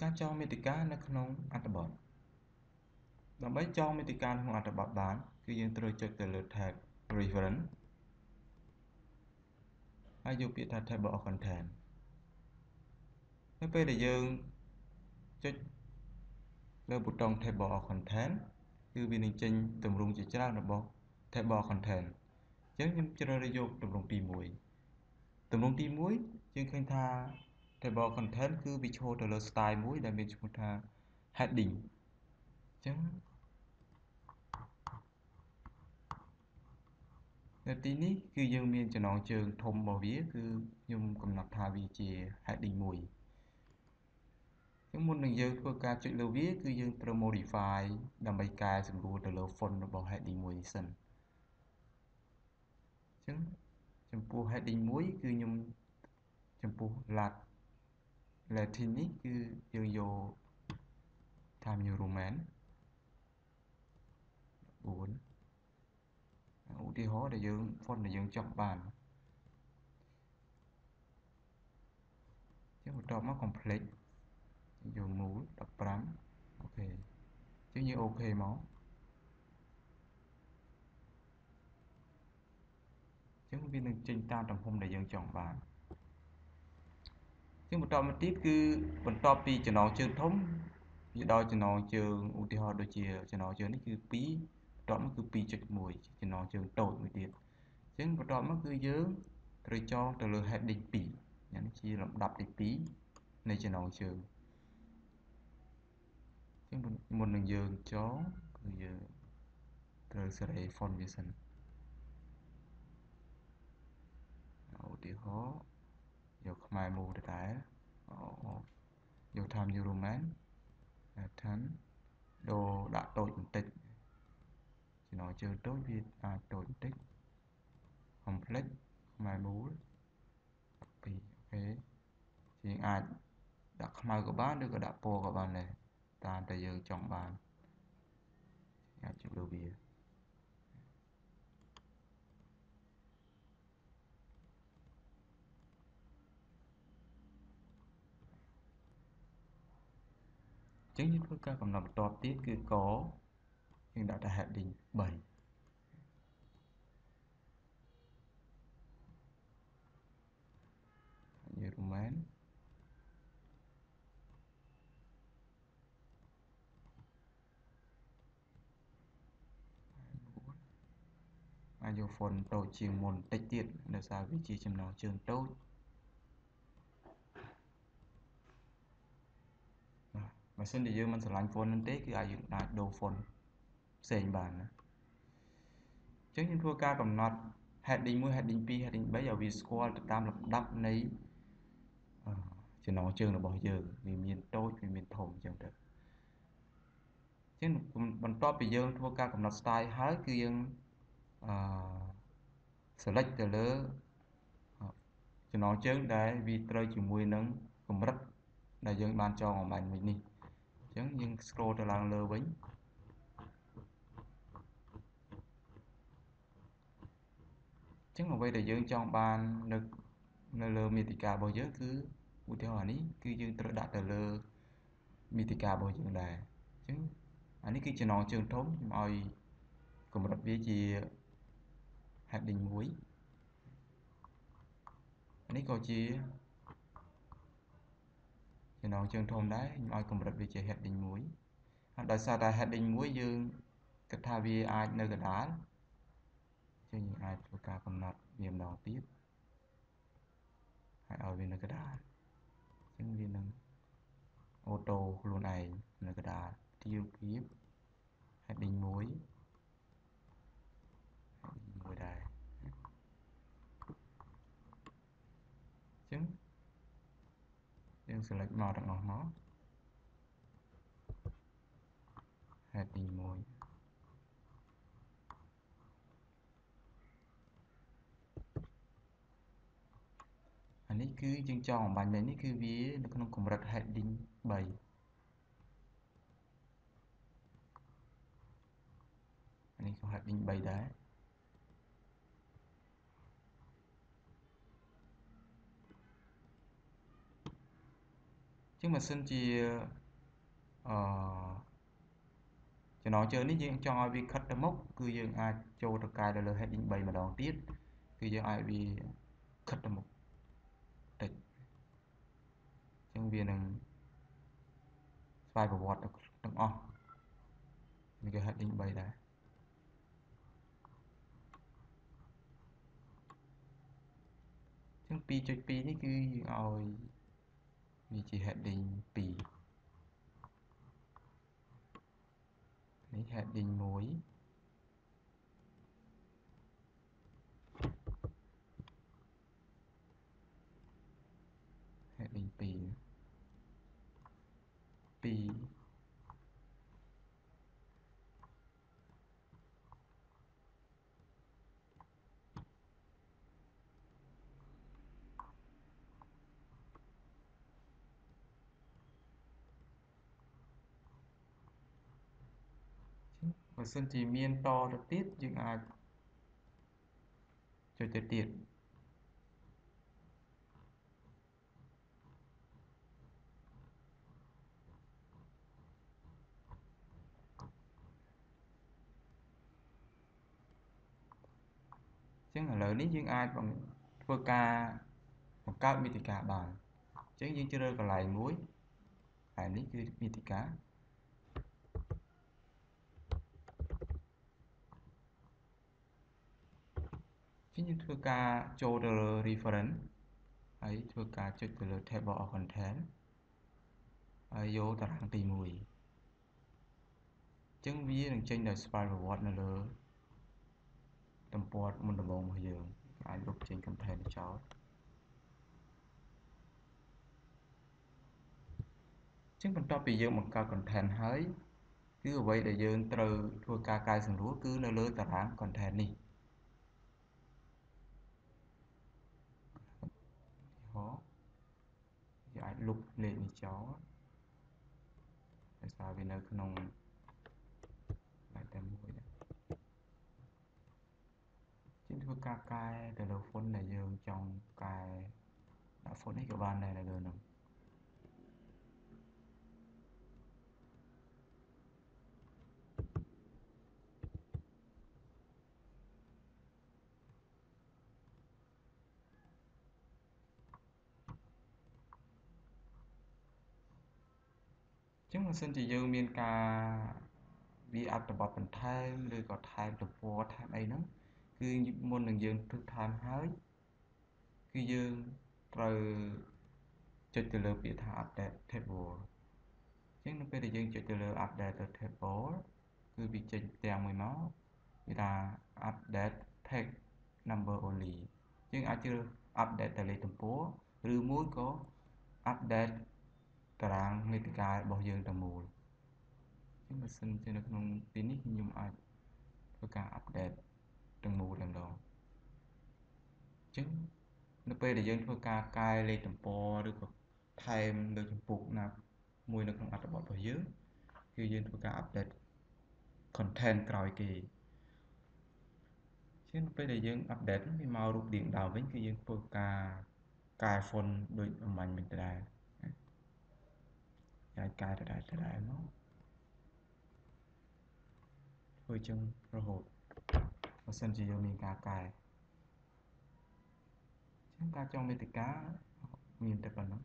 ការចងមេតិកានៅក្នុងអត្ថបទដើម្បីចងមេតិកាក្នុងអត្ថបទបាន គឺយើងត្រូវចុចទៅលើ tab reference ហើយយកពាក្យថា table of content នៅពេលដែលយើងចុចលើប៊ូតុង table of content គឺវានឹងចេញទម្រង់ជាច្រើនរបស់ table of content អញ្ចឹងខ្ញុំជ្រើសរើសយកទម្រង់ទី1ទម្រង់ទី1យើងឃើញថា table of content គឺវាឈរទៅលើ style មួយដែលមានឈ្មោះថា heading អញ្ចឹងនៅទីនេះគឺយើងមានចំណងជើងធំរបស់វាគឺខ្ញុំកំណត់ថាវាជា heading 1ចឹងមុននឹងយើងធ្វើការចុចលើវាគឺយើងត្រូវ modify ដើម្បីកែសម្រួលទៅលើ font របស់ heading 1នេះសិនចឹងចំពោះ heading 1គឺខ្ញុំចំពោះ lat latin នេះគឺយើងយក Time New Roman 4ឧទាហរណ៍ដែលយើង font ដែលយើងចង់បានចឹងបន្ទាប់មក complete យកមូល15អូខេចឹងយើងអូខេមកចឹងវានឹងចេញតាមទំហំដែលយើងចង់បាន ចឹងបន្តមកទៀតគឺបន្ទាប់ពីចំណងជើងធំវាដល់ចំណងជើងឧទាហរណ៍ដូចជាចំណងជើងនេះគឺ2បន្ទាប់មកគឺ2.1ចំណងជើងតូចមួយទៀតអញ្ចឹងបន្ទាប់មកគឺយើងត្រូវចងទៅលើ heading 2នេះជាលំដាប់ទី2នៃចំណងជើងអញ្ចឹងមុននឹងយើងចងគឺយើងត្រូវសេរី font វាសិនឧទាហរណ៍ យកខ្មែរមូទៅដែរយក Time New Roman pattern ដូរដាក់តូចបន្តិចចំណងជើងតូចវាអាចតូចបន្តិច complex ខ្មែរមូល2អូខេជាងអាចដាក់ខ្មៅក៏បានឬក៏ដាក់ពណ៌ក៏បានដែរតាមតែយើងចង់បានអាចជិះលើវា ចឹងយើងធ្វើការកំណត់បន្ទាប់ទៀតគឺកយើងដាក់តែ heading 3យេរូម៉ែនអាចយក font តូចជាងមុនតិចទៀតដោយសារវាជាចំណងជើងតូច បើសិនជាយើងមិនស្រឡាញ់ font នឹងទេគឺអាចយើងអាចដូរ font ផ្សេងបានណាអញ្ចឹងខ្ញុំធ្វើការកំណត់ heading 1 heading 2 heading 3ឲ្យវាស្គាល់ទៅតាមលំដាប់នៃចំណងជើងរបស់យើងវាមានតូចវាមានធំអញ្ចឹងទៅអញ្ចឹងបន្ទាប់ពីយើងធ្វើការកំណត់ style ហើយគឺយើងអឺ select ទៅលើចំណងជើងដែលវាត្រូវជាមួយនឹងកម្រិតដែលយើងបានចងអមបាញ់វិញនេះអញ្ចឹងយើង scroll ទៅឡើងលើវិញចឹងអ្វីដែលយើងចង់បាននៅនៅលើមេតិការបស់យើងគឺឧទាហរណ៍នេះគឺយើងត្រូវដាក់ទៅលើមេតិការបស់យើងដែរអញ្ចឹងអានេះគឺចំណងជើងធំខ្ញុំឲ្យកម្រិតវាជា heading 1អានេះក៏ជា ចំណងជើងធំដែរខ្ញុំឲ្យកម្រិតវាជា heading 1ហើយដោយសារតែ heading 1យើងគិតថាវាអាចនៅកណ្ដាលចឹងយើងអាចធ្វើការកំណត់វាម្ដងទៀតហើយឲ្យវានៅកណ្ដាលចឹងវានឹងអូតូខ្លួនឯងនៅកណ្ដាលទាវភាព heading 1 heading 1ដែរចឹង យើង select មកទាំងអស់មក heading 1អានេះគឺយើងចង់អំបញ្ញនេះគឺវានៅក្នុងកម្រិត heading 3អានេះក៏ heading 3ដែរ ចឹងបើសិនជាអឺចំណងជើងនេះយើងចង់ឲ្យវាខិតទៅមុខគឺយើងអាចចូលទៅកែទៅលើ heading 3ម្ដងទៀតគឺយើងឲ្យវាខិតទៅមុខតិចចឹងវានឹងស្វ័យប្រវត្តិទាំងអស់នេះគឺ heading 3ដែរចឹង2.2នេះគឺឲ្យ វាជា heading 2នេះ heading 1 heading 2 2 បើសិនជាមានតទៅទៀតយើងអាចចុចទៅទៀតចឹងឥឡូវនេះយើងអាចធ្វើការបង្កើតមាតិកាបានអញ្ចឹងយើងជ្រើសកន្លែងមួយហើយនេះគឺមាតិកា ចឹងយើងធ្វើការចូលទៅលើ reference ហើយធ្វើការចុចទៅលើ table of content ហើយយកតារាងទី1អញ្ចឹងវានឹងចេញដោយស្វ័យប្រវត្តិនៅលើទំព័រមុនដំបូងរបស់យើងអាចលុបចេញ content ចោលចឹងបន្ទាប់ពីយើងបង្កើត content ហើយគឺអ្វីដែលយើងត្រូវធ្វើការកែសម្រួលគឺនៅលើតារាង content នេះហោយើង អាចលុបលេខនេះចោលដោយសារវានៅក្នុងតែតែមួយដែរជាងធ្វើការកែទៅលើ font ដែលយើងចង់កែដាក់ font នេះក៏បានដែរនៅលើនោះ ងបើសិនជាយើងមានការវាអត្ថបទបន្ថែមឬក៏ថែមទំព័រថែមអីហ្នឹងគឺមុននឹងយើងធ្វើថែមហើយគឺយើងត្រូវចុចទៅលើពាក្យថា update table អញ្ចឹងនៅពេលដែលយើងចុចទៅលើ update table គឺវាចេញផ្ទាំងមួយមកវាថា update text number only យើងអាចជ្រើស update តែលេខទំព័រឬមួយក៏ update តារាងមាតិការបស់យើងទាំងមូលអញ្ចឹងបើសិនជានៅក្នុងទីនេះខ្ញុំអាចធ្វើការអាប់ដេតទាំងមូលតែម្ដងអញ្ចឹងនៅពេលដែលយើងធ្វើការកែលេខទំព័រឬក៏ថែមលើចម្ពោះណាមួយនៅក្នុងអត្ថបទរបស់យើងគឺយើងធ្វើការអាប់ដេត content ក្រោយគេជាងពេលដែលយើងអាប់ដេតវាមករូបរាងដើមវិញគឺយើងធ្វើការកែ font ដូចអំបញ្ញវិញដែរ អាចកែដដែលដដែលមកធ្វើចឹងរហូតបើសិនជាយើងមានការកែចឹងការចង់មេតិកាមានតែប៉ុណ្ណឹង